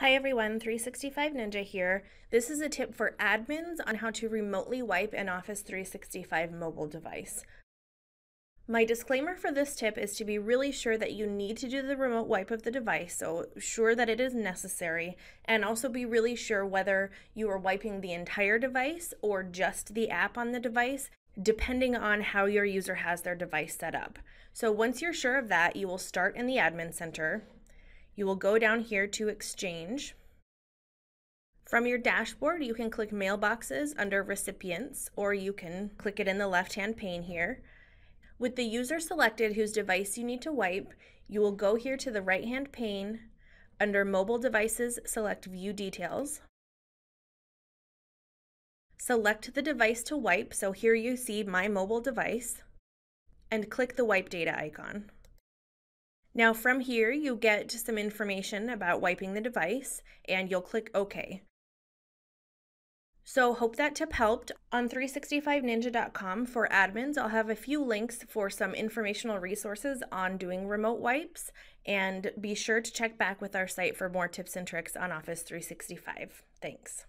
Hi everyone, 365 Ninja here. This is a tip for admins on how to remotely wipe an Office 365 mobile device. My disclaimer for this tip is to be really sure that you need to do the remote wipe of the device, so sure that it is necessary, and also be really sure whether you are wiping the entire device or just the app on the device, depending on how your user has their device set up. So once you're sure of that, you will start in the admin center. You will go down here to Exchange. From your dashboard, you can click Mailboxes under Recipients, or you can click it in the left-hand pane here. With the user selected whose device you need to wipe, you will go here to the right-hand pane. Under Mobile Devices, select View Details. Select the device to wipe, so here you see My Mobile Device, and click the Wipe Data icon. Now from here, you get some information about wiping the device and you'll click OK. So hope that tip helped. On 365ninja.com for admins, I'll have a few links for some informational resources on doing remote wipes and be sure to check back with our site for more tips and tricks on Office 365. Thanks.